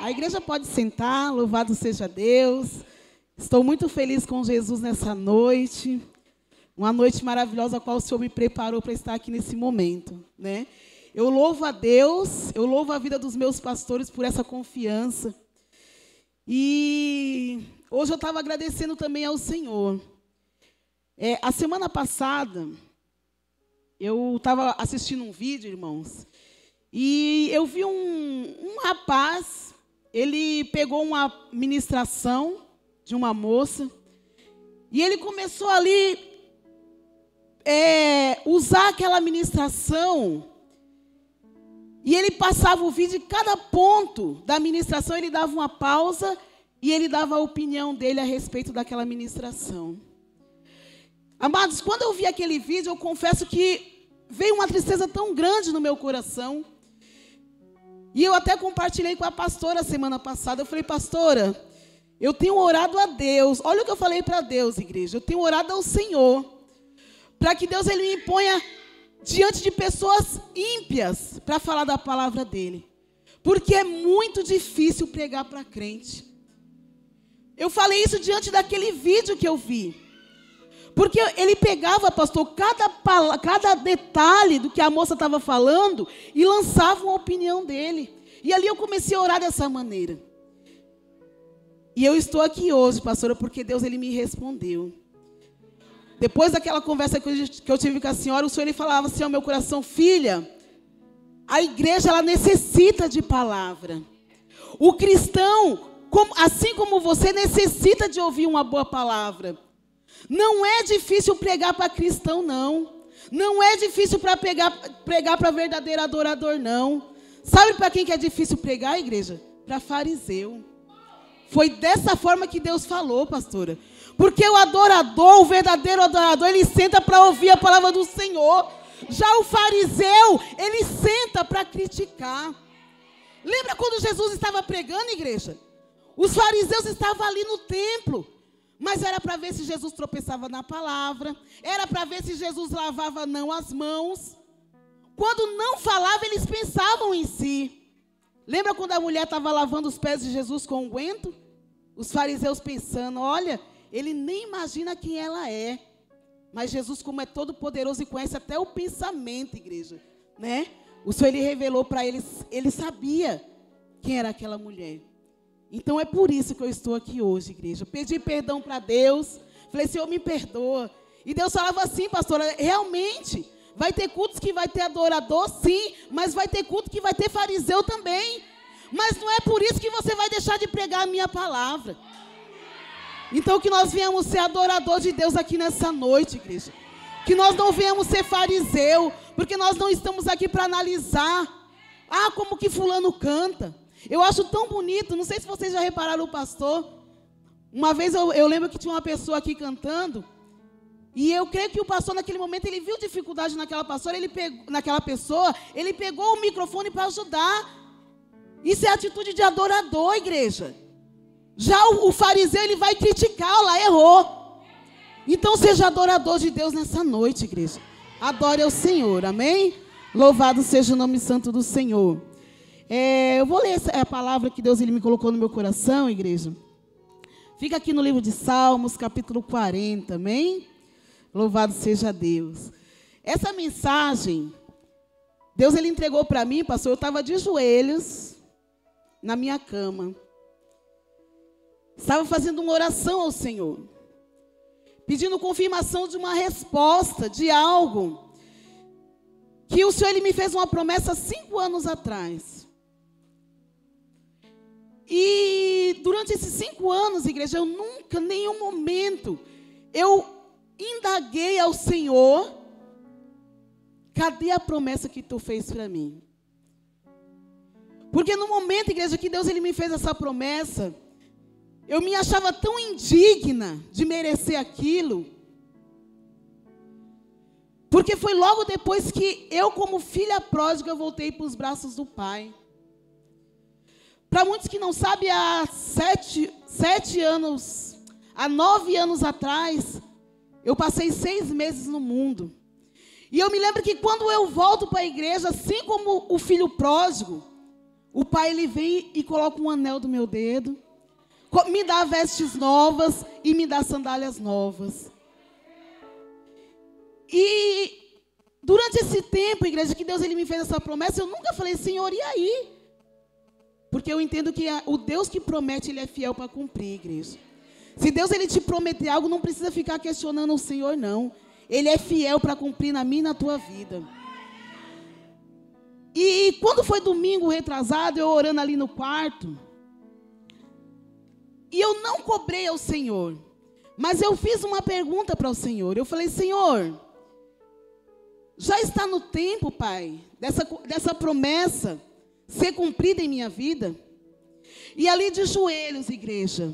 A igreja pode sentar, louvado seja Deus. Estou muito feliz com Jesus nessa noite. Uma noite maravilhosa a qual o Senhor me preparou para estar aqui nesse momento, né? Eu louvo a Deus, eu louvo a vida dos meus pastores por essa confiança. E hoje eu estava agradecendo também ao Senhor. É, a semana passada, eu estava assistindo um vídeo, irmãos, e eu vi um, um rapaz, ele pegou uma ministração de uma moça, e ele começou ali é, usar aquela ministração, e ele passava o vídeo, e cada ponto da ministração ele dava uma pausa e ele dava a opinião dele a respeito daquela ministração. Amados, quando eu vi aquele vídeo, eu confesso que veio uma tristeza tão grande no meu coração. E eu até compartilhei com a pastora semana passada. Eu falei, pastora, eu tenho orado a Deus. Olha o que eu falei para Deus, igreja. Eu tenho orado ao Senhor. Para que Deus ele me imponha diante de pessoas ímpias para falar da palavra dele. Porque é muito difícil pregar para crente. Eu falei isso diante daquele vídeo que eu vi. Porque ele pegava, pastor, cada, cada detalhe do que a moça estava falando e lançava uma opinião dele. E ali eu comecei a orar dessa maneira. E eu estou aqui hoje, pastora, porque Deus ele me respondeu. Depois daquela conversa que eu tive com a senhora, o Senhor ele falava assim ao meu coração, filha, a igreja ela necessita de palavra. O cristão, assim como você, necessita de ouvir uma boa palavra. Não é difícil pregar para cristão, não. Não é difícil para pregar para verdadeiro adorador, não. Sabe para quem que é difícil pregar, igreja? Para fariseu. Foi dessa forma que Deus falou, pastora. Porque o adorador, o verdadeiro adorador, ele senta para ouvir a palavra do Senhor. Já o fariseu, ele senta para criticar. Lembra quando Jesus estava pregando, igreja? Os fariseus estavam ali no templo. Mas era para ver se Jesus tropeçava na palavra, era para ver se Jesus lavava não as mãos. Quando não falava, eles pensavam em si. Lembra quando a mulher estava lavando os pés de Jesus com unguento? Um os fariseus pensando: olha, ele nem imagina quem ela é. Mas Jesus, como é todo poderoso e conhece até o pensamento, igreja, né? O Senhor ele revelou para eles, ele sabia quem era aquela mulher. Então é por isso que eu estou aqui hoje, igreja. Pedi perdão para Deus. Falei, Senhor, me perdoa. E Deus falava assim, pastora, realmente, vai ter cultos que vai ter adorador, sim, mas vai ter culto que vai ter fariseu também. Mas não é por isso que você vai deixar de pregar a minha palavra. Então que nós viemos ser adorador de Deus aqui nessa noite, igreja. Que nós não viemos ser fariseu, porque nós não estamos aqui para analisar. Ah, como que fulano canta. Eu acho tão bonito, não sei se vocês já repararam o pastor. Uma vez eu, eu lembro que tinha uma pessoa aqui cantando, e eu creio que o pastor naquele momento ele viu dificuldade naquela pastora, ele pegou, naquela pessoa, ele pegou o microfone para ajudar. Isso é atitude de adorador, igreja. Já o, o fariseu ele vai criticar, lá errou. Então seja adorador de Deus nessa noite, igreja. Adore ao Senhor, amém? Louvado seja o nome santo do Senhor. É, eu vou ler essa, a palavra que Deus ele me colocou no meu coração, igreja. Fica aqui no livro de Salmos, capítulo 40, amém? Louvado seja Deus. Essa mensagem, Deus ele entregou para mim, pastor. Eu estava de joelhos na minha cama. Estava fazendo uma oração ao Senhor, pedindo confirmação de uma resposta, de algo que o Senhor ele me fez uma promessa cinco anos atrás. E durante esses cinco anos, igreja, eu nunca, nenhum momento, eu indaguei ao Senhor, cadê a promessa que tu fez para mim? Porque no momento, igreja, que Deus ele me fez essa promessa, eu me achava tão indigna de merecer aquilo. Porque foi logo depois que eu, como filha pródiga, voltei para os braços do Pai. Para muitos que não sabem, há sete, sete anos, há nove anos atrás, eu passei seis meses no mundo. E eu me lembro que quando eu volto para a igreja, assim como o filho pródigo, o pai ele vem e coloca um anel do meu dedo, me dá vestes novas e me dá sandálias novas. E durante esse tempo, igreja, que Deus ele me fez essa promessa, eu nunca falei, Senhor, e aí? Porque eu entendo que o Deus que promete, ele é fiel para cumprir, igreja. Se Deus ele te prometer algo, não precisa ficar questionando o Senhor, não. Ele é fiel para cumprir na minha e na tua vida. E quando foi domingo retrasado, eu orando ali no quarto, e eu não cobrei ao Senhor, mas eu fiz uma pergunta para o Senhor. Eu falei, Senhor, já está no tempo, Pai, dessa, dessa promessa ser cumprida em minha vida? E ali de joelhos, igreja,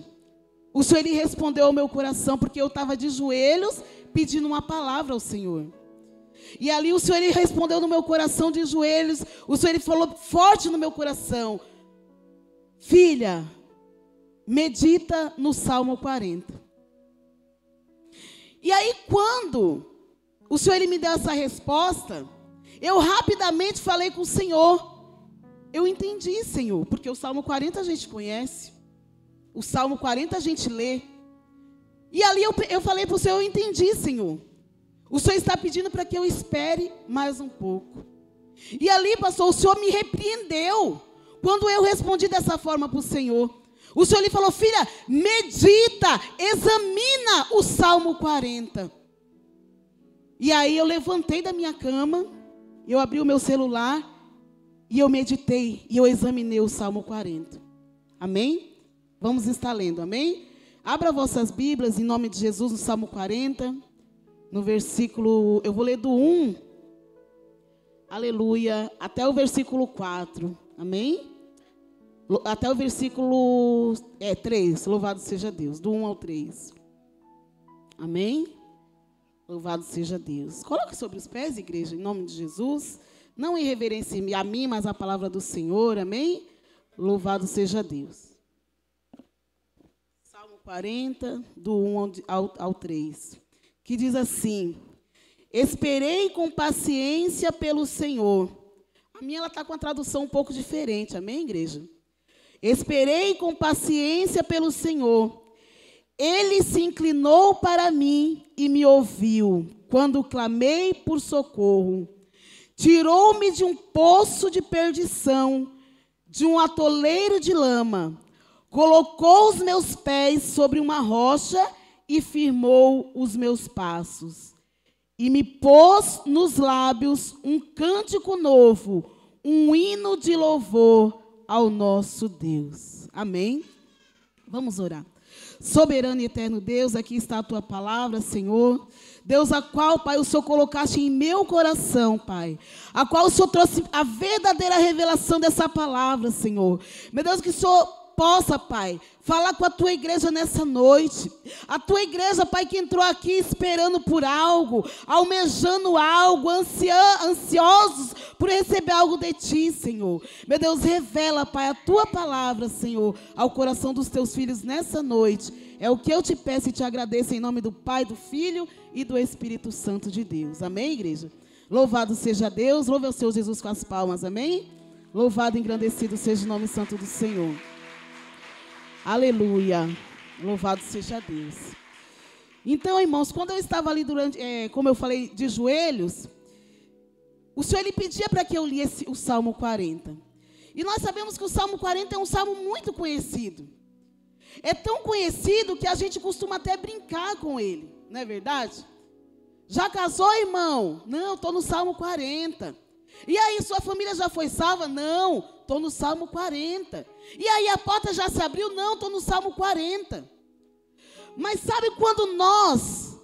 o Senhor ele respondeu ao meu coração, porque eu estava de joelhos pedindo uma palavra ao Senhor. E ali o Senhor ele respondeu no meu coração de joelhos. O Senhor ele falou forte no meu coração: Filha, medita no Salmo 40. E aí quando o Senhor ele me deu essa resposta, eu rapidamente falei com o Senhor. Eu entendi, Senhor, porque o Salmo 40 a gente conhece. O Salmo 40 a gente lê. E ali eu, eu falei para o Senhor, eu entendi, Senhor. O Senhor está pedindo para que eu espere mais um pouco. E ali, pastor, o Senhor me repreendeu quando eu respondi dessa forma para o Senhor. O Senhor lhe falou, filha, medita, examina o Salmo 40. E aí eu levantei da minha cama, eu abri o meu celular e eu meditei e eu examinei o Salmo 40. Amém? Vamos estar lendo, amém? Abra vossas Bíblias em nome de Jesus no Salmo 40 no versículo, eu vou ler do 1, aleluia, até o versículo 4, amém? Até o versículo é, 3, louvado seja Deus, do 1 ao 3, amém? Louvado seja Deus. Coloque sobre os pés, igreja, em nome de Jesus. Não em reverência a mim, mas a palavra do Senhor, amém? Louvado seja Deus. Salmo 40, do 1 ao, ao 3 que diz assim: Esperei com paciência pelo Senhor. A minha está com a tradução um pouco diferente, amém, igreja? Esperei com paciência pelo Senhor. Ele se inclinou para mim e me ouviu quando clamei por socorro. Tirou-me de um poço de perdição, de um atoleiro de lama. Colocou os meus pés sobre uma rocha e firmou os meus passos. E me pôs nos lábios um cântico novo, um hino de louvor ao nosso Deus. Amém? Vamos orar. Soberano e eterno Deus, aqui está a tua palavra, Senhor. Deus, a qual, Pai, o Senhor colocaste em meu coração, Pai. A qual o Senhor trouxe a verdadeira revelação dessa palavra, Senhor. Meu Deus, que o Senhor possa, Pai, falar com a tua igreja nessa noite. A tua igreja, Pai, que entrou aqui esperando por algo, almejando algo, ansiosos por receber algo de ti, Senhor. Meu Deus, revela, Pai, a tua palavra, Senhor, ao coração dos teus filhos nessa noite. É o que eu te peço e te agradeço em nome do Pai, do Filho e do Espírito Santo de Deus. Amém, igreja? Louvado seja Deus, louve ao Senhor Jesus com as palmas, amém? Louvado e engrandecido seja o nome santo do Senhor. Aleluia. Louvado seja Deus. Então, irmãos, quando eu estava ali durante, é, como eu falei, de joelhos, o Senhor ele pedia para que eu lisse o Salmo 40. E nós sabemos que o Salmo 40 é um salmo muito conhecido. É tão conhecido que a gente costuma até brincar com ele, não é verdade? Já casou, irmão? Não, estou no Salmo 40. E aí, sua família já foi salva? Não, estou no Salmo 40. E aí, a porta já se abriu? Não, estou no Salmo 40. Mas sabe quando nós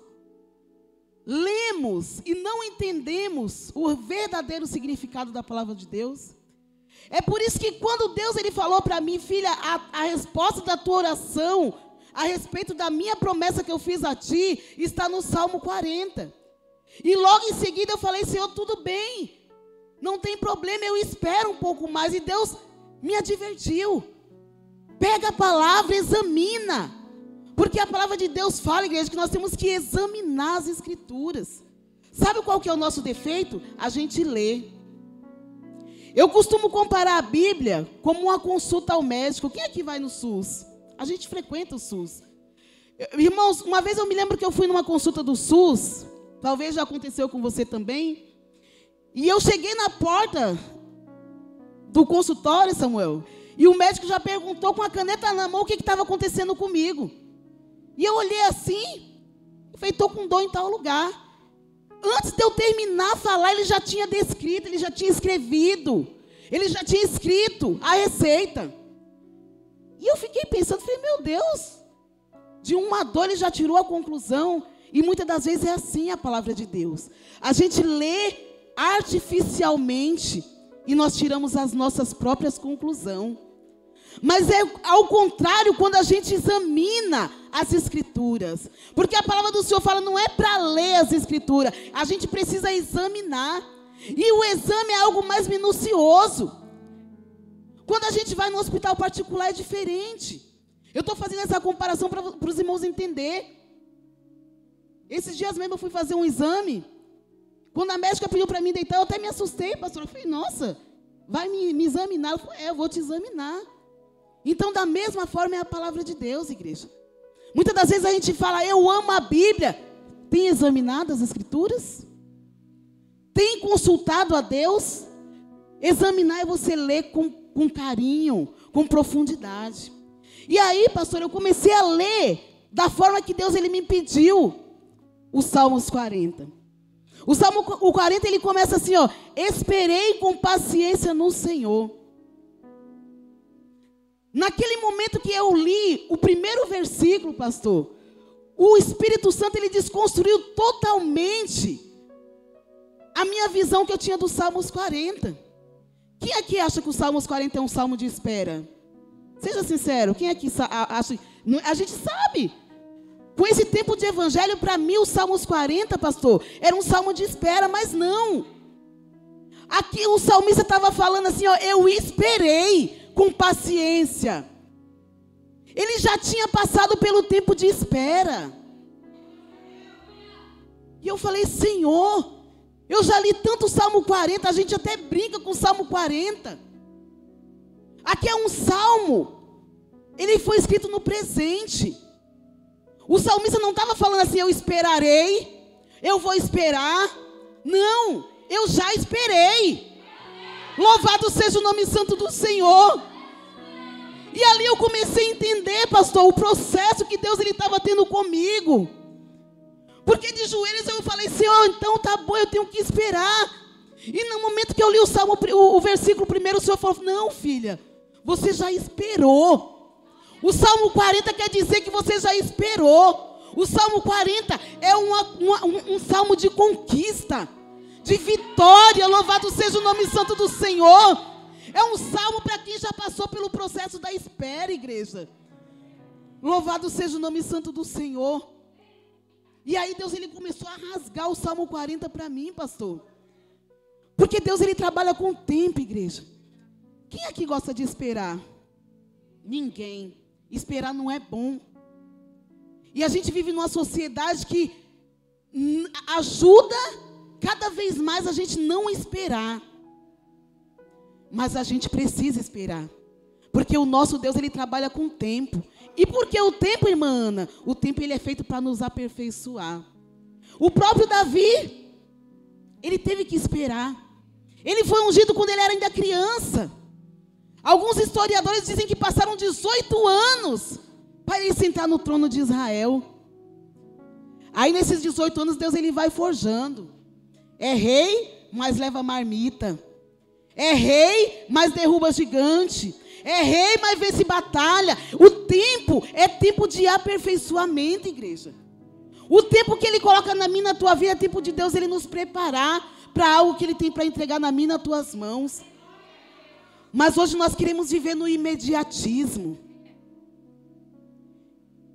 lemos e não entendemos o verdadeiro significado da palavra de Deus? É por isso que quando Deus ele falou para mim, filha, a, a resposta da tua oração a respeito da minha promessa que eu fiz a ti está no Salmo 40. E logo em seguida eu falei, Senhor, tudo bem. Não tem problema, eu espero um pouco mais. E Deus me advertiu. Pega a palavra, examina. Porque a palavra de Deus fala, igreja, que nós temos que examinar as escrituras. Sabe qual que é o nosso defeito? A gente lê. Eu costumo comparar a Bíblia como uma consulta ao médico. Quem aqui vai no SUS? A gente frequenta o SUS. Irmãos, uma vez eu me lembro que eu fui numa consulta do SUS, talvez já aconteceu com você também. E eu cheguei na porta do consultório, Samuel, e o médico já perguntou com a caneta na mão o que estava acontecendo comigo. E eu olhei assim, estou com dor em tal lugar. Antes de eu terminar a falar, ele já tinha descrito, ele já tinha escrevido, ele já tinha escrito a receita. E eu fiquei pensando, falei, meu Deus, de uma dor ele já tirou a conclusão. E muitas das vezes é assim a palavra de Deus. A gente lê artificialmente e nós tiramos as nossas próprias conclusões. Mas é ao contrário quando a gente examina as escrituras. Porque a palavra do Senhor fala não é para ler as escrituras, a gente precisa examinar. E o exame é algo mais minucioso. Quando a gente vai no hospital particular é diferente. Eu estou fazendo essa comparação para os irmãos entender. Esses dias mesmo eu fui fazer um exame. Quando a médica pediu para mim deitar, eu até me assustei, pastor. Eu falei, nossa, vai me, me examinar? Eu falei, é, eu vou te examinar. Então, da mesma forma é a palavra de Deus, igreja. Muitas das vezes a gente fala, eu amo a Bíblia. Tem examinado as Escrituras? Tem consultado a Deus? Examinar é você ler com, com carinho, com profundidade. E aí, pastor, eu comecei a ler da forma que Deus ele me pediu os Salmos 40. O Salmo o 40 ele começa assim, ó: Esperei com paciência no Senhor. Naquele momento que eu li o primeiro versículo, pastor, o Espírito Santo ele desconstruiu totalmente a minha visão que eu tinha dos Salmos 40. Quem aqui acha que o Salmos 40 é um salmo de espera? Seja sincero, quem aqui acha? A gente sabe. Com esse tempo de evangelho, para mim, o Salmos 40, pastor, era um salmo de espera, mas não. Aqui o salmista estava falando assim, ó, eu esperei com paciência. Ele já tinha passado pelo tempo de espera. E eu falei, Senhor, eu já li tanto o Salmo 40, a gente até brinca com o Salmo 40. Aqui é um salmo, ele foi escrito no presente. O salmista não estava falando assim, eu esperarei, eu vou esperar. Não, eu já esperei. Louvado seja o nome santo do Senhor. E ali eu comecei a entender, pastor, o processo que Deus ele estava tendo comigo. Porque de joelhos eu falei, Senhor, então tá bom, eu tenho que esperar. E no momento que eu li o salmo, o, o versículo primeiro, o Senhor falou: Não, filha, você já esperou. O Salmo 40 quer dizer que você já esperou. O Salmo 40 é uma, uma, um, um salmo de conquista de vitória. Louvado seja o nome santo do Senhor. É um salmo para quem já passou pelo processo da espera, igreja. Louvado seja o nome santo do Senhor. E aí Deus ele começou a rasgar o Salmo 40 para mim, pastor. Porque Deus ele trabalha com o tempo, igreja. Quem aqui gosta de esperar? Ninguém. Esperar não é bom. E a gente vive numa sociedade que ajuda cada vez mais a gente não esperar. Mas a gente precisa esperar. Porque o nosso Deus, ele trabalha com o tempo. E porque o tempo, irmã Ana, o tempo ele é feito para nos aperfeiçoar. O próprio Davi, ele teve que esperar. Ele foi ungido quando ele era ainda criança. Alguns historiadores dizem que passaram 18 anos para ele sentar no trono de Israel. Aí nesses 18 anos Deus ele vai forjando. É rei, mas leva marmita. É rei, mas derruba gigante. É rei, mas vence batalha. O tempo é tempo de aperfeiçoamento, igreja. O tempo que Ele coloca na minha, na tua vida, é tempo de Deus Ele nos preparar para algo que Ele tem para entregar na minha, nas tuas mãos. Mas hoje nós queremos viver no imediatismo.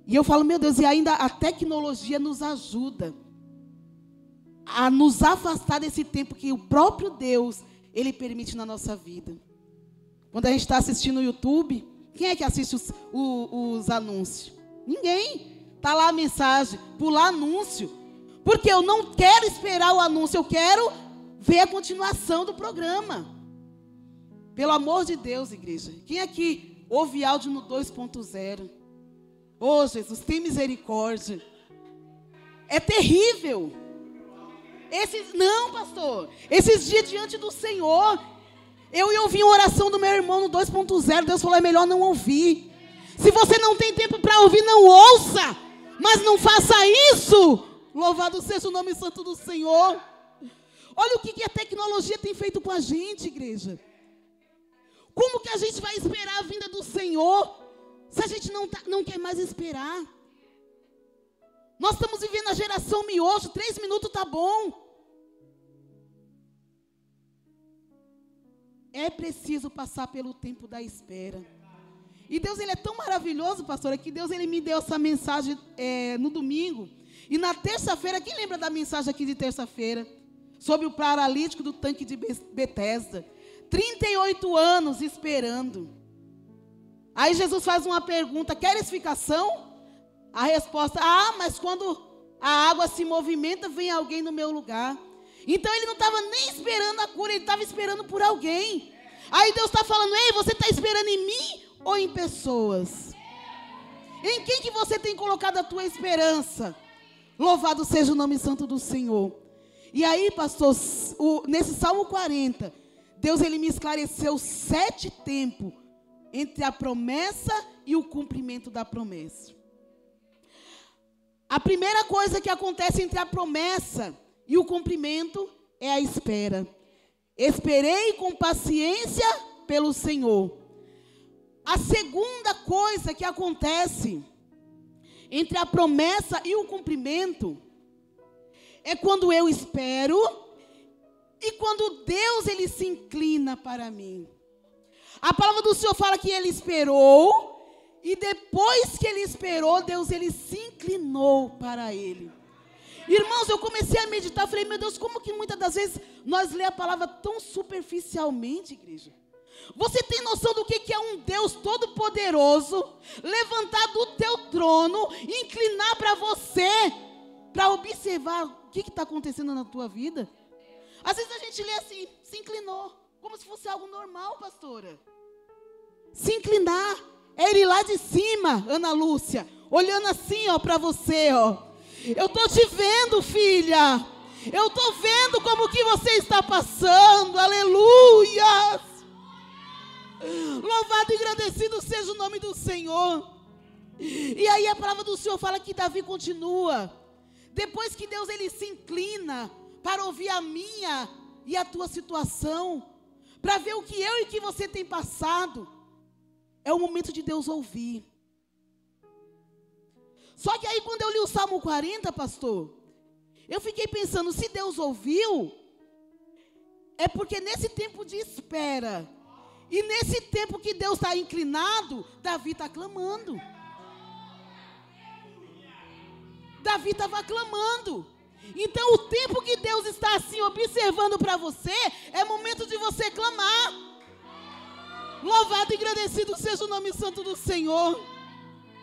E eu falo, meu Deus, e ainda a tecnologia nos ajuda a nos afastar desse tempo que o próprio Deus ele permite na nossa vida. Quando a gente está assistindo o YouTube, quem é que assiste os, os, os anúncios? Ninguém. Está lá a mensagem, pular anúncio. Porque eu não quero esperar o anúncio, eu quero ver a continuação do programa. Pelo amor de Deus, igreja. Quem aqui ouve áudio no 2.0? Ô oh, Jesus, tem misericórdia. É terrível. Esses, não, pastor. Esses dias diante do Senhor, eu ia ouvir uma oração do meu irmão no 2.0. Deus falou: é melhor não ouvir. Se você não tem tempo para ouvir, não ouça. Mas não faça isso. Louvado seja o nome santo do Senhor. Olha o que a tecnologia tem feito com a gente, igreja. Como que a gente vai esperar a vinda do Senhor se a gente não, tá, não quer mais esperar? Nós estamos vivendo a geração miojo, três minutos tá bom. É preciso passar pelo tempo da espera. E Deus ele é tão maravilhoso, pastora, que Deus ele me deu essa mensagem é, no domingo. E na terça-feira, quem lembra da mensagem aqui de terça-feira? Sobre o paralítico do tanque de Betesda. 38 anos esperando. Aí Jesus faz uma pergunta: quer explicação? A resposta: ah, mas quando a água se movimenta, vem alguém no meu lugar. Então ele não estava nem esperando a cura, ele estava esperando por alguém. Aí Deus está falando: ei, você está esperando em mim ou em pessoas? Em quem que você tem colocado a tua esperança? Louvado seja o nome santo do Senhor. E aí, pastor, o, nesse Salmo 40, Deus ele me esclareceu sete tempos entre a promessa e o cumprimento da promessa. A primeira coisa que acontece entre a promessa e o cumprimento é a espera. Esperei com paciência pelo Senhor. A segunda coisa que acontece entre a promessa e o cumprimento é quando eu espero e quando Deus ele se inclina para mim. A palavra do Senhor fala que ele esperou e depois que ele esperou, Deus ele se inclinou para ele. Irmãos, eu comecei a meditar, falei, meu Deus, como que muitas das vezes nós lê a palavra tão superficialmente, igreja? Você tem noção do que é um Deus todo-poderoso levantar do teu trono, inclinar para você, para observar o que está acontecendo na tua vida? Às vezes a gente lê assim, se inclinou, como se fosse algo normal, pastora. Se inclinar, é ele lá de cima, Ana Lúcia, olhando assim, ó, para você, ó. Eu tô te vendo, filha. Eu tô vendo como que você está passando. Aleluia! Louvado e agradecido seja o nome do Senhor. E aí a palavra do Senhor fala que Davi continua. Depois que Deus ele se inclina para ouvir a minha e a tua situação, para ver o que eu e que você tem passado. É o momento de Deus ouvir. Só que aí quando eu li o Salmo 40, pastor, eu fiquei pensando, se Deus ouviu, é porque nesse tempo de espera, e nesse tempo que Deus está inclinado, Davi está clamando. Davi estava clamando. Então, o tempo que Deus está assim observando para você, é momento de você clamar. Louvado e agradecido seja o nome santo do Senhor.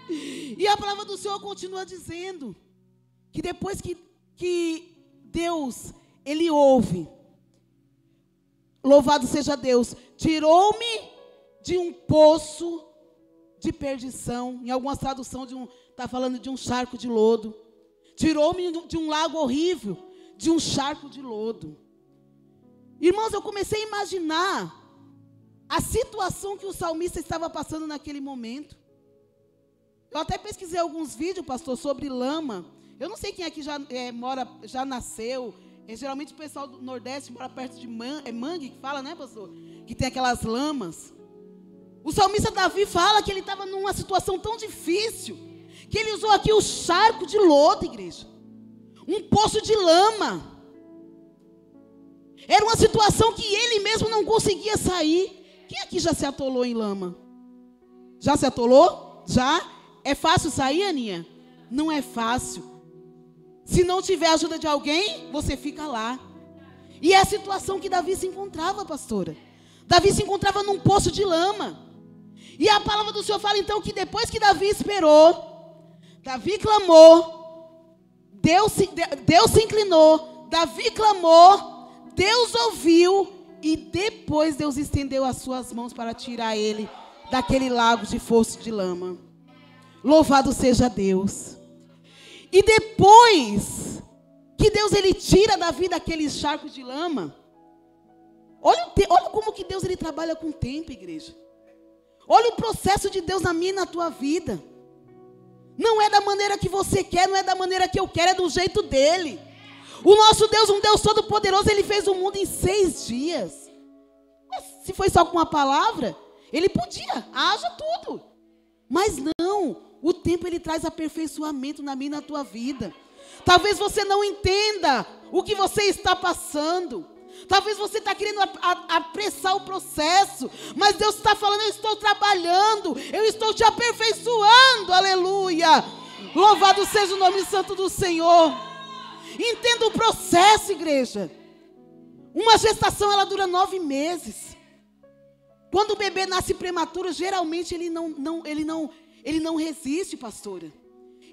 E a palavra do Senhor continua dizendo que depois que, que Deus, Ele ouve, louvado seja Deus, tirou-me de um poço de perdição. Em algumas traduções, está falando de um charco de lodo. Tirou-me de um lago horrível, de um charco de lodo. Irmãos, eu comecei a imaginar a situação que o salmista estava passando naquele momento. Eu até pesquisei alguns vídeos, pastor, sobre lama. Eu não sei quem aqui já é, mora, já nasceu. É, geralmente o pessoal do Nordeste mora perto de man, é mangue que fala, né, pastor? Que tem aquelas lamas. O salmista Davi fala que ele estava numa situação tão difícil que ele usou aqui o charco de lodo, igreja. Um poço de lama. Era uma situação que ele mesmo não conseguia sair. Quem aqui já se atolou em lama? Já se atolou? Já? É fácil sair, Aninha? Não é fácil. Se não tiver ajuda de alguém, você fica lá. E é a situação que Davi se encontrava, pastora. Davi se encontrava num poço de lama. E a palavra do Senhor fala então que depois que Davi esperou, Davi clamou, Deus se, Deus se inclinou, Davi clamou, Deus ouviu E depois Deus estendeu as suas mãos para tirar ele daquele lago de fosso de lama. Louvado seja Deus. E depois que Deus ele tira da vida aqueles charcos de lama, olha, olha como que Deus ele trabalha com o tempo, igreja. Olha o processo de Deus na minha e na tua vida. Não é da maneira que você quer, não é da maneira que eu quero, é do jeito dele. O nosso Deus, um Deus todo-poderoso, ele fez o mundo em seis dias. Mas se foi só com uma palavra, ele podia, haja tudo. Mas não, o tempo ele traz aperfeiçoamento na minha e na tua vida. Talvez você não entenda o que você está passando. Talvez você está querendo apressar o processo, mas Deus está falando: eu estou trabalhando, eu estou te aperfeiçoando, aleluia. Louvado seja o nome santo do Senhor. Entenda o processo, igreja. Uma gestação ela dura nove meses. Quando o bebê nasce prematuro, geralmente ele não, não, ele não, ele não resiste, pastora.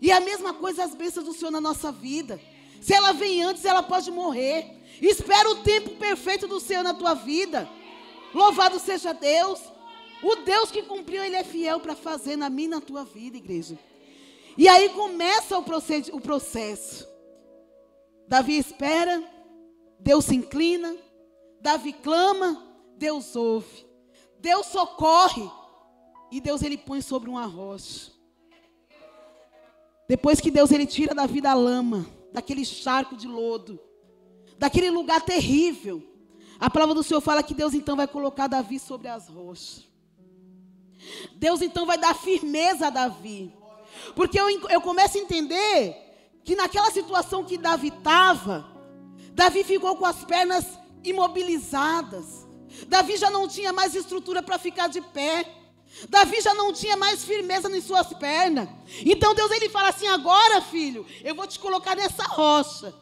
E a mesma coisa as bênçãos do Senhor na nossa vida. Se ela vem antes, ela pode morrer. Espera o tempo perfeito do Senhor na tua vida. Louvado seja Deus. O Deus que cumpriu, Ele é fiel para fazer na minha e na tua vida, igreja. E aí começa o, o processo. Davi espera, Deus se inclina, Davi clama, Deus ouve. Deus socorre e Deus ele põe sobre uma rocha. Depois que Deus ele tira da vida a lama, daquele charco de lodo, daquele lugar terrível. A palavra do Senhor fala que Deus então vai colocar Davi sobre as rochas. Deus então vai dar firmeza a Davi. Porque eu, eu começo a entender que naquela situação que Davi estava, Davi ficou com as pernas imobilizadas. Davi já não tinha mais estrutura para ficar de pé. Davi já não tinha mais firmeza em suas pernas. Então Deus ele fala assim: agora, filho, eu vou te colocar nessa rocha.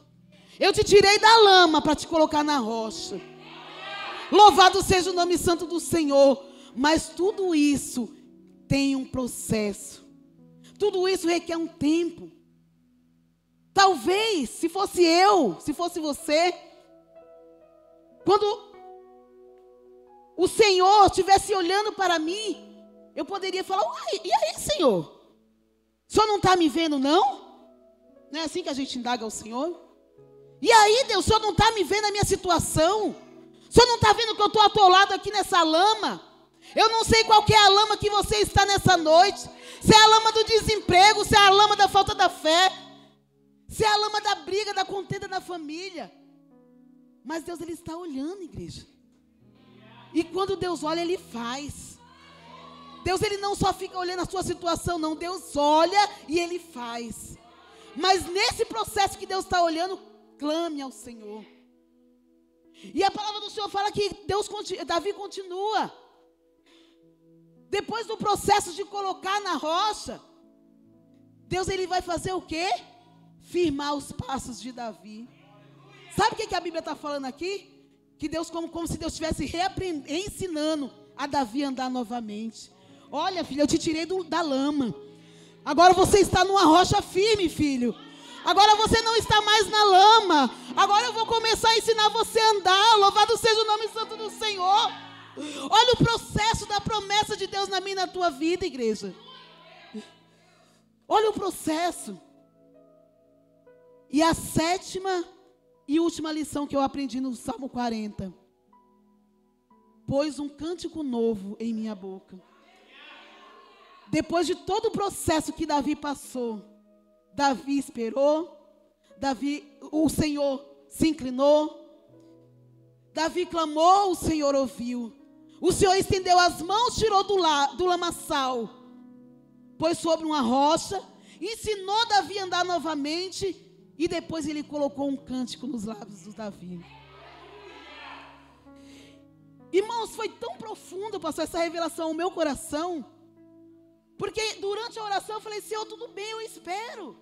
Eu te tirei da lama para te colocar na rocha. Louvado seja o nome santo do Senhor. Mas tudo isso tem um processo. Tudo isso requer um tempo. Talvez, se fosse eu, se fosse você, quando o Senhor estivesse olhando para mim, eu poderia falar: Uai, e aí, Senhor? Senhor não está me vendo, não? Não é assim que a gente indaga ao Senhor? E aí, Deus, Senhor não está me vendo a minha situação? Senhor não está vendo que eu estou atolado aqui nessa lama? Eu não sei qual é a lama que você está nessa noite. Se é a lama do desemprego, se é a lama da falta da fé, se é a lama da briga, da contenda na família. Mas Deus, Ele está olhando, igreja. E quando Deus olha, Ele faz. Deus ele não só fica olhando a sua situação, não. Deus olha e ele faz. Mas nesse processo que Deus está olhando, clame ao Senhor. E a palavra do Senhor fala que Deus, Davi continua. Depois do processo de colocar na rocha, Deus ele vai fazer o quê? Firmar os passos de Davi. Sabe o que, que a Bíblia está falando aqui? Que Deus, como, como se Deus estivesse ensinando a Davi andar novamente. Olha, filho, eu te tirei do, da lama. Agora você está numa rocha firme, filho. Agora você não está mais na lama. Agora eu vou começar a ensinar você a andar. Louvado seja o nome santo do Senhor. Olha o processo da promessa de Deus na minha e na tua vida, igreja. Olha o processo. E a sétima e última lição que eu aprendi no Salmo 40. Pôs um cântico novo em minha boca. Depois de todo o processo que Davi passou, Davi esperou, Davi, o Senhor se inclinou, Davi clamou, o Senhor ouviu. O Senhor estendeu as mãos, tirou do, la, do lamaçal, pôs sobre uma rocha, ensinou Davi a andar novamente, e depois ele colocou um cântico nos lábios do Davi. Irmãos, foi tão profundo, pastor, essa revelação ao meu coração, porque durante a oração eu falei, Senhor, tudo bem, eu espero.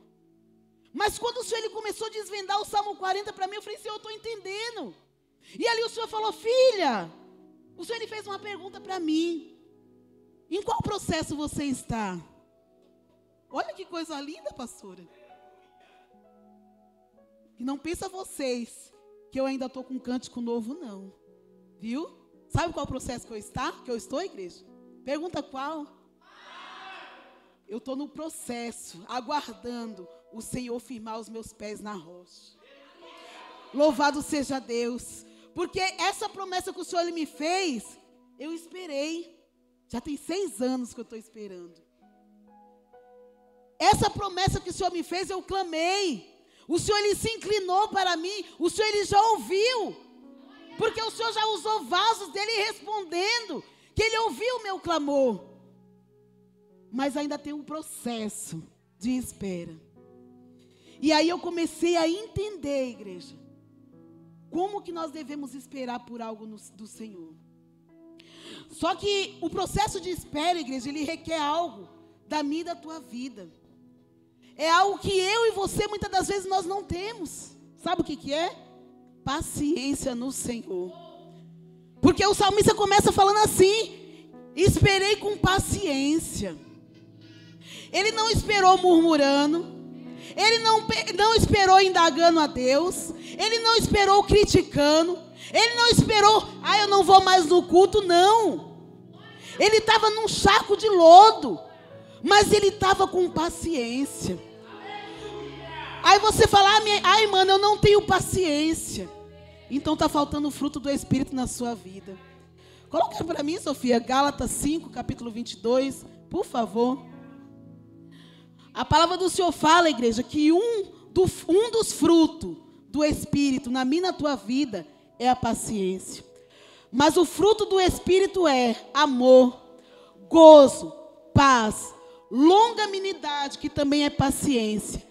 Mas quando o Senhor ele começou a desvendar o Salmo 40 para mim, eu falei, Senhor, eu estou entendendo. E ali o Senhor falou, filha, o Senhor ele fez uma pergunta para mim. Em qual processo você está? Olha que coisa linda, pastora. E não pensa vocês que eu ainda estou com um cântico novo, não. Viu? Sabe qual processo que eu está? Que eu estou, igreja? Pergunta qual? Eu estou no processo, aguardando o Senhor firmar os meus pés na rocha. Louvado seja Deus. Porque essa promessa que o Senhor me fez, eu esperei. Já tem seis anos que eu estou esperando. Essa promessa que o Senhor me fez, eu clamei. O Senhor ele se inclinou para mim. O Senhor ele já ouviu. Porque o Senhor já usou vasos dele respondendo. Que ele ouviu o meu clamor. Mas ainda tem um processo de espera. E aí eu comecei a entender, igreja, como que nós devemos esperar por algo no, do Senhor. Só que o processo de espera, igreja, ele requer algo da minha e da tua vida. É algo que eu e você muitas das vezes nós não temos. Sabe o que, que é? Paciência no Senhor. Porque o salmista começa falando assim: esperei com paciência. Ele não esperou murmurando. Ele não, não esperou indagando a Deus. Ele não esperou criticando. Ele não esperou, ah, eu não vou mais no culto, não. Ele estava num charco de lodo. Mas ele estava com paciência. Aí você fala, ai, mano, eu não tenho paciência. Então está faltando o fruto do Espírito na sua vida. Coloca para mim, Sofia, Gálatas 5, capítulo 22, por favor. A palavra do Senhor fala, igreja, que um, do, um dos frutos do Espírito na minha na tua vida é a paciência. Mas o fruto do Espírito é amor, gozo, paz, longanimidade, que também é paciência,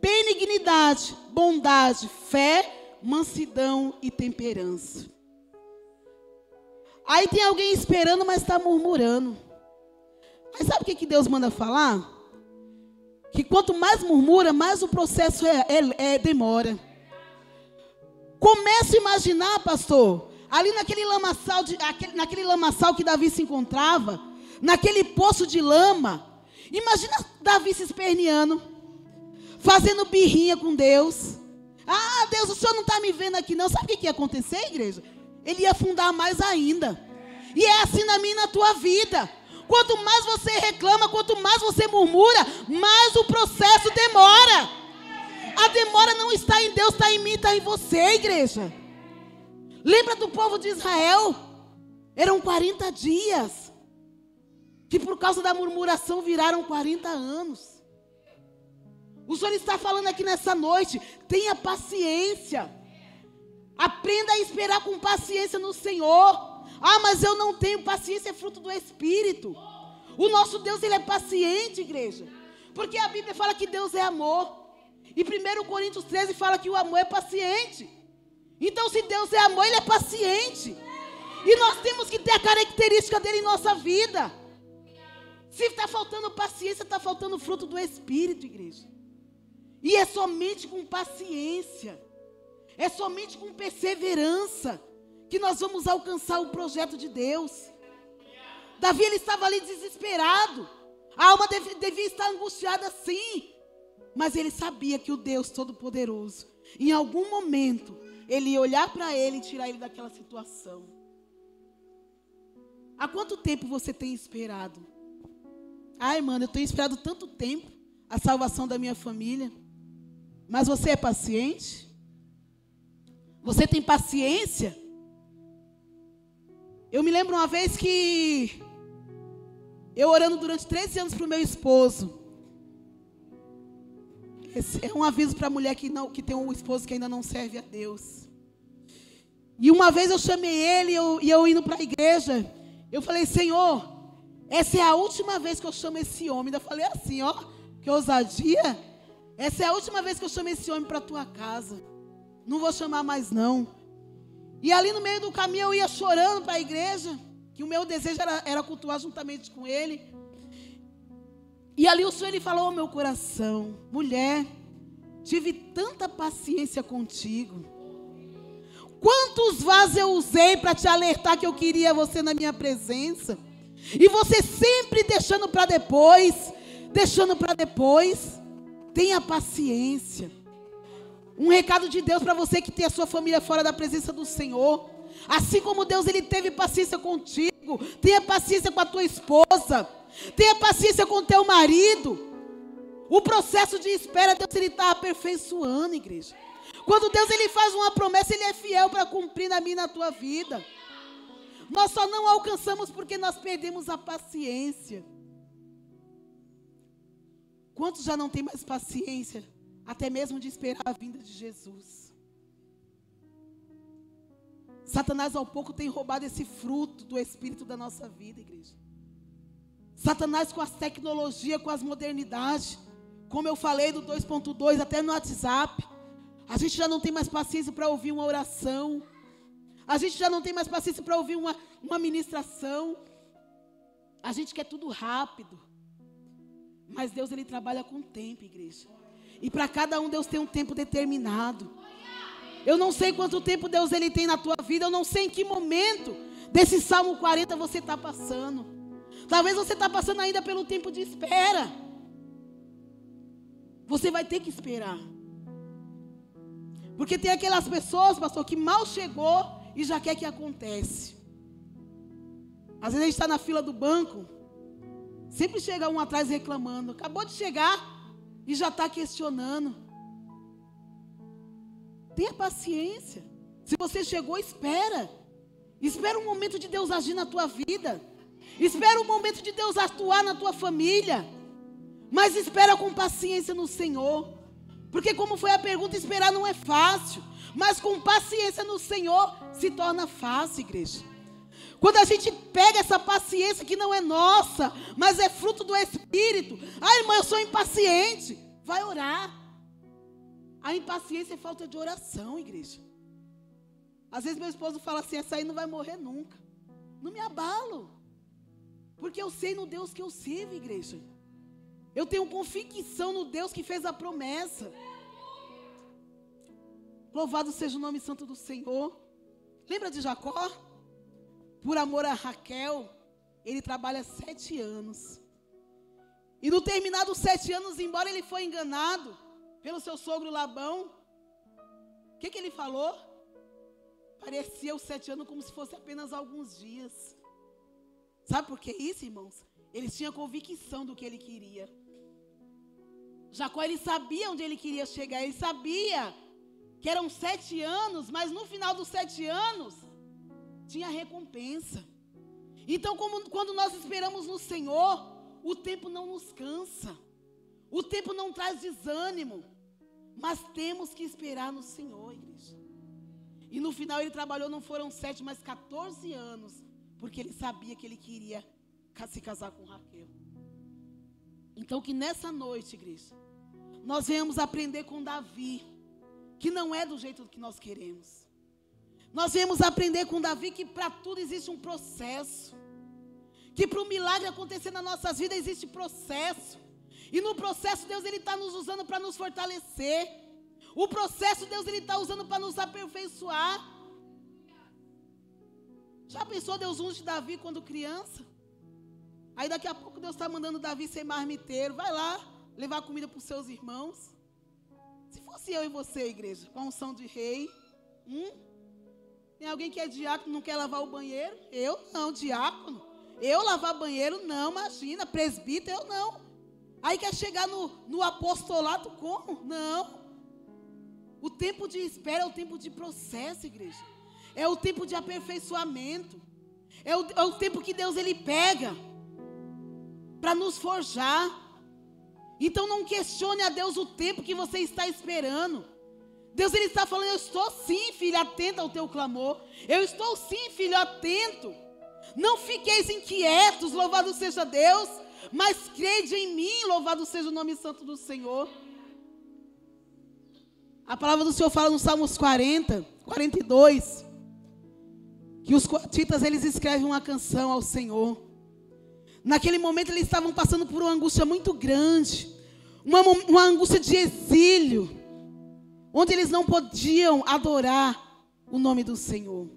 benignidade, bondade, fé, mansidão e temperança. Aí tem alguém esperando, mas está murmurando. Mas sabe o que, Deus manda falar? Que quanto mais murmura, mais o processo é, é, é demora. Começa a imaginar, pastor, ali naquele lamaçal, de, aquele, naquele lamaçal que Davi se encontrava, naquele poço de lama, Imagina Davi se esperneando, fazendo birrinha com Deus. Ah, Deus, o senhor não está me vendo aqui, não. Sabe o que, ia acontecer, igreja? Ele ia afundar mais ainda. E é assim na minha na tua vida. Quanto mais você reclama, quanto mais você murmura, mais o processo demora. A demora não está em Deus, está em mim, está em você, igreja. Lembra do povo de Israel? Eram 40 dias que por causa da murmuração viraram 40 anos. O Senhor está falando aqui nessa noite, tenha paciência. Aprenda a esperar com paciência no Senhor. Ah, mas eu não tenho paciência, é fruto do Espírito. O nosso Deus, ele é paciente, igreja. Porque a Bíblia fala que Deus é amor. E 1 Coríntios 13 fala que o amor é paciente. Então, se Deus é amor, ele é paciente. E nós temos que ter a característica dele em nossa vida. Se está faltando paciência, está faltando fruto do Espírito, igreja. E é somente com paciência, é somente com perseverança que nós vamos alcançar o projeto de Deus. Davi ele estava ali desesperado, a alma devia, devia estar angustiada sim, mas ele sabia que o Deus Todo-Poderoso, em algum momento, ele ia olhar para ele e tirar ele daquela situação. Há quanto tempo você tem esperado? Ai, mano, eu tenho esperado tanto tempo a salvação da minha família. Mas você é paciente? Você tem paciência? Eu me lembro uma vez que eu orando durante 13 anos para o meu esposo. Esse é um aviso para a mulher que, não, que tem um esposo que ainda não serve a Deus. E uma vez eu chamei ele e eu, eu indo para a igreja. Eu falei, Senhor, essa é a última vez que eu chamo esse homem. Ainda falei assim, ó, que ousadia. Essa é a última vez que eu chamo esse homem para tua casa. Não vou chamar mais não. E ali no meio do caminho eu ia chorando para a igreja, que o meu desejo era, era cultuar juntamente com ele. E ali o Senhor ele falou ao meu coração: mulher, tive tanta paciência contigo. Quantos vasos eu usei para te alertar que eu queria você na minha presença? E você sempre deixando para depois, deixando para depois. Tenha paciência. Um recado de Deus para você que tem a sua família fora da presença do Senhor. Assim como Deus ele teve paciência contigo, tenha paciência com a tua esposa, tenha paciência com o teu marido. O processo de espera, Deus ele está aperfeiçoando, igreja. Quando Deus ele faz uma promessa, ele é fiel para cumprir na minha e na tua vida. Nós só não alcançamos porque nós perdemos a paciência. Quantos já não tem mais paciência, até mesmo de esperar a vinda de Jesus? Satanás ao pouco tem roubado esse fruto do espírito da nossa vida, igreja. Satanás com as tecnologias, com as modernidades, como eu falei do 2.2 até no WhatsApp, a gente já não tem mais paciência para ouvir uma oração. A gente já não tem mais paciência para ouvir uma, uma ministração. A gente quer tudo rápido. Mas Deus ele trabalha com tempo, igreja. E para cada um Deus tem um tempo determinado. Eu não sei quanto tempo Deus ele tem na tua vida, eu não sei em que momento desse Salmo 40 você está passando. Talvez você está passando ainda pelo tempo de espera. Você vai ter que esperar. Porque tem aquelas pessoas, pastor, que mal chegou e já quer que acontece. Às vezes a gente está na fila do banco, sempre chega um atrás reclamando. Acabou de chegar e já está questionando. Tenha paciência. Se você chegou, espera. Espera um momento de Deus agir na tua vida. Espera um momento de Deus atuar na tua família. Mas espera com paciência no Senhor. Porque, como foi a pergunta, esperar não é fácil. Mas com paciência no Senhor se torna fácil, igreja. Quando a gente pega essa paciência que não é nossa, mas é fruto do Espírito. Ah, irmã, eu sou impaciente. Vai orar. A impaciência é falta de oração, igreja. Às vezes meu esposo fala assim: essa aí não vai morrer nunca. Não me abalo. Porque eu sei no Deus que eu sirvo, igreja. Eu tenho convicção no Deus que fez a promessa. Louvado seja o nome santo do Senhor. Lembra de Jacó? Por amor a Raquel, ele trabalha sete anos. E no terminado sete anos, embora ele foi enganado pelo seu sogro Labão, o que, que ele falou? Parecia os sete anos como se fosse apenas alguns dias. Sabe por que isso, irmãos? Ele tinha convicção do que ele queria. Jacó, ele sabia onde ele queria chegar, ele sabia que eram sete anos, mas no final dos sete anos tinha recompensa. Então, como, quando nós esperamos no Senhor, o tempo não nos cansa, o tempo não traz desânimo, mas temos que esperar no Senhor, igreja. E no final ele trabalhou, não foram sete, mas 14 anos, porque ele sabia que ele queria se casar com Raquel. Então, que nessa noite, igreja, nós venhamos aprender com Davi que não é do jeito que nós queremos. Nós viemos aprender com Davi que para tudo existe um processo. Que para o milagre acontecer nas nossas vidas existe processo. E no processo Deus ele está nos usando para nos fortalecer. O processo Deus ele está usando para nos aperfeiçoar. Já pensou Deus unge Davi quando criança? Aí daqui a pouco Deus está mandando Davi ser marmiteiro. Vai lá levar comida para os seus irmãos. Se fosse eu e você, igreja, com a unção de rei, hum? Tem alguém que é diácono não quer lavar o banheiro? Eu não, diácono. Eu lavar banheiro, não, imagina. Presbítero, eu não. Aí quer chegar no, no apostolado, como? Não. O tempo de espera é o tempo de processo, igreja. É o tempo de aperfeiçoamento. É o, é o tempo que Deus ele pega para nos forjar. Então não questione a Deus o tempo que você está esperando. Deus ele está falando: Eu estou sim, filho, atento ao teu clamor. Eu estou sim, filho, atento. Não fiqueis inquietos, louvado seja Deus, mas crede em mim, louvado seja o nome santo do Senhor. A palavra do Senhor fala no Salmos 40, 42, que os coatitas eles escrevem uma canção ao Senhor. Naquele momento eles estavam passando por uma angústia muito grande, uma, uma angústia de exílio, onde eles não podiam adorar o nome do Senhor.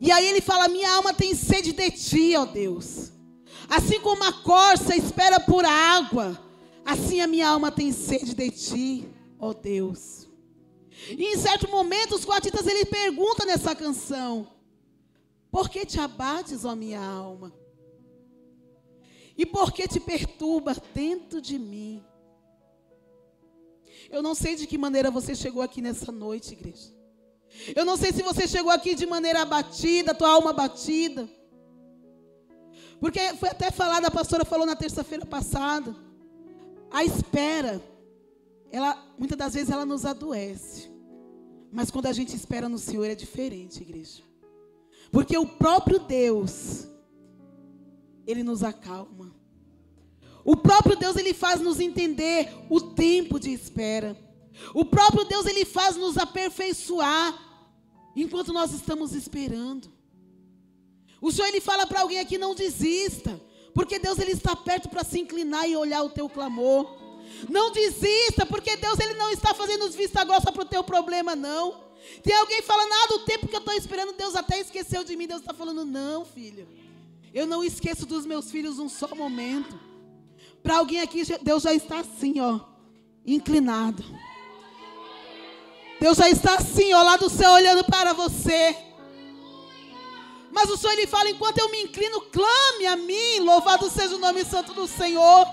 E aí ele fala: Minha alma tem sede de ti, ó Deus. Assim como a corça espera por água, assim a minha alma tem sede de ti, ó Deus. E em certo momento os coatitas ele pergunta nessa canção: Por que te abates, ó minha alma? E por que te perturba dentro de mim? Eu não sei de que maneira você chegou aqui nessa noite, igreja. Eu não sei se você chegou aqui de maneira abatida, tua alma abatida. Porque foi até falado, a pastora falou na terça-feira passada. A espera, ela muitas das vezes ela nos adoece. Mas quando a gente espera no Senhor é diferente, igreja. Porque o próprio Deus, ele nos acalma. O próprio Deus ele faz nos entender o tempo de espera. O próprio Deus ele faz nos aperfeiçoar enquanto nós estamos esperando. O Senhor ele fala para alguém aqui não desista, porque Deus ele está perto para se inclinar e olhar o teu clamor. Não desista, porque Deus ele não está fazendo vista grossa para o teu problema não. Tem alguém falando, ah, do tempo que eu estou esperando, Deus até esqueceu de mim. Deus está falando, não, filho. Eu não esqueço dos meus filhos um só momento. Para alguém aqui, Deus já está assim, ó, inclinado. Deus já está assim, ó, lá do céu, olhando para você. Mas o Senhor, Ele fala: enquanto eu me inclino, clame a mim. Louvado seja o nome santo do Senhor.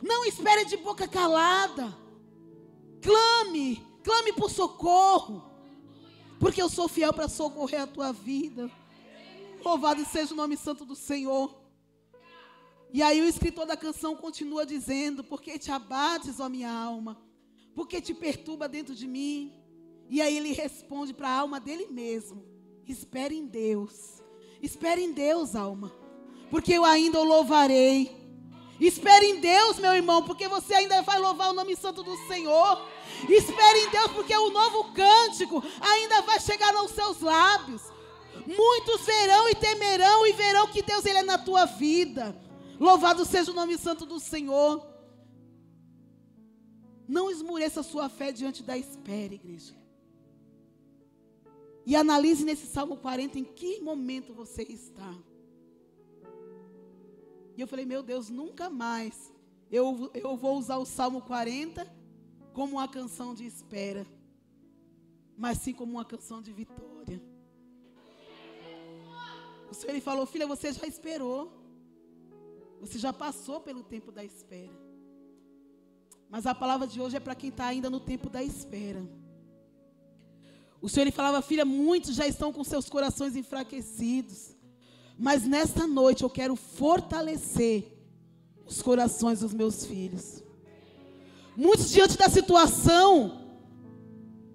Não espere de boca calada. Clame, clame por socorro. Porque eu sou fiel para socorrer a tua vida. Louvado seja o nome santo do Senhor. E aí o escritor da canção continua dizendo: Porque te abates, ó minha alma? Porque te perturba dentro de mim? E aí ele responde para a alma dele mesmo: Espere em Deus. Espere em Deus, alma. Porque eu ainda o louvarei. Espere em Deus, meu irmão, porque você ainda vai louvar o nome santo do Senhor. Espere em Deus, porque o novo cântico ainda vai chegar aos seus lábios. Muitos verão e temerão e verão que Deus ele é na tua vida. Louvado seja o nome santo do Senhor. Não esmureça a sua fé diante da espera, igreja. E analise nesse Salmo 40 em que momento você está. E eu falei, meu Deus, nunca mais eu, eu vou usar o Salmo 40 como uma canção de espera, mas sim como uma canção de vitória. O Senhor ele falou, filha, você já esperou. Você já passou pelo tempo da espera. Mas a palavra de hoje é para quem está ainda no tempo da espera. O Senhor ele falava, filha, muitos já estão com seus corações enfraquecidos. Mas nesta noite eu quero fortalecer os corações dos meus filhos. Muitos diante da situação,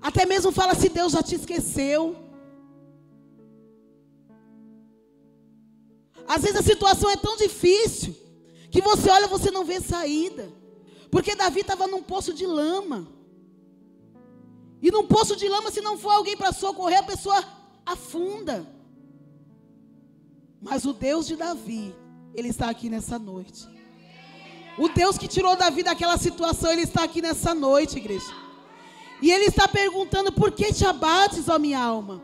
até mesmo fala se Deus já te esqueceu. Às vezes a situação é tão difícil que você olha, você não vê saída. Porque Davi estava num poço de lama. E num poço de lama, se não for alguém para socorrer, a pessoa afunda. Mas o Deus de Davi, ele está aqui nessa noite. O Deus que tirou Davi daquela situação, ele está aqui nessa noite, igreja. E ele está perguntando: por que te abates, ó minha alma?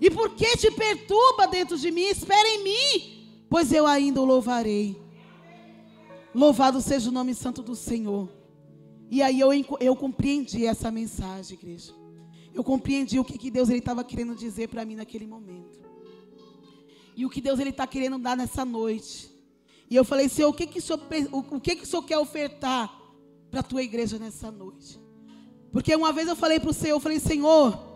E por que te perturba dentro de mim? Espera em mim, pois eu ainda o louvarei. Louvado seja o nome santo do Senhor. E aí eu, eu compreendi essa mensagem, igreja. Eu compreendi o que, que Deus estava querendo dizer para mim naquele momento. E o que Deus está querendo dar nessa noite. E eu falei, Senhor, o que, que, o, senhor, o que, que o Senhor quer ofertar para a tua igreja nessa noite? Porque uma vez eu falei para o Senhor, eu falei, Senhor,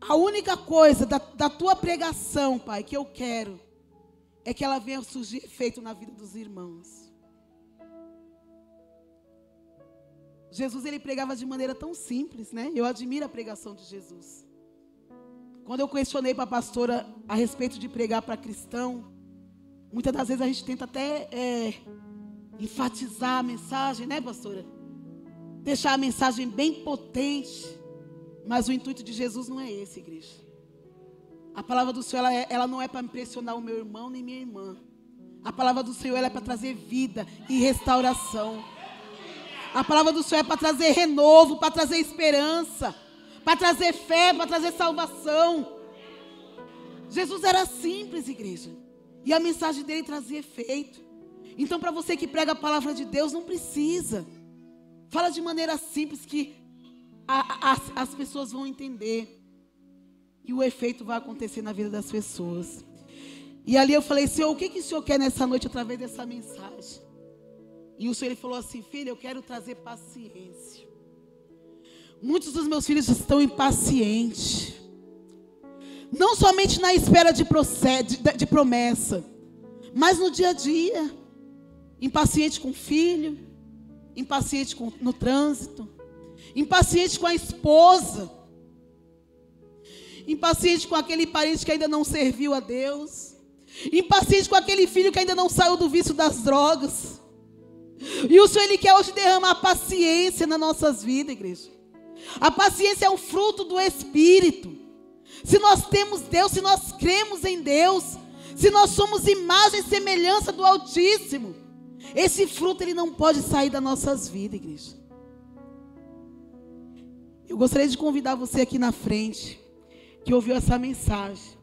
a única coisa da, da tua pregação, Pai, que eu quero é que ela venha surgir efeito na vida dos irmãos. Jesus ele pregava de maneira tão simples, né? Eu admiro a pregação de Jesus. Quando eu questionei para a pastora a respeito de pregar para cristão, muitas das vezes a gente tenta até é, enfatizar a mensagem, né, pastora? Deixar a mensagem bem potente. Mas o intuito de Jesus não é esse, igreja. A palavra do Senhor ela, é, ela não é para impressionar o meu irmão nem minha irmã. A palavra do Senhor é para trazer vida e restauração. A palavra do Senhor é para trazer renovo, para trazer esperança, para trazer fé, para trazer salvação. Jesus era simples, igreja. E a mensagem dele trazia efeito. Então, para você que prega a palavra de Deus, não precisa Fala de maneira simples que a, a, as pessoas vão entender. E o efeito vai acontecer na vida das pessoas. E ali eu falei, Senhor, o que, que o Senhor quer nessa noite através dessa mensagem? E o Senhor ele falou assim, filho, eu quero trazer paciência. Muitos dos meus filhos estão impacientes. Não somente na espera de, de promessa, mas no dia a dia. Impaciente com o filho, impaciente com, no trânsito, impaciente com a esposa, impaciente com aquele parente que ainda não serviu a Deus, impaciente com aquele filho que ainda não saiu do vício das drogas. E o Senhor Ele quer hoje derramar paciência nas nossas vidas, igreja. A paciência é um fruto do Espírito. Se nós temos Deus, se nós cremos em Deus, se nós somos imagem e semelhança do Altíssimo, esse fruto ele não pode sair das nossas vidas, igreja. Eu gostaria de convidar você aqui na frente, que ouviu essa mensagem,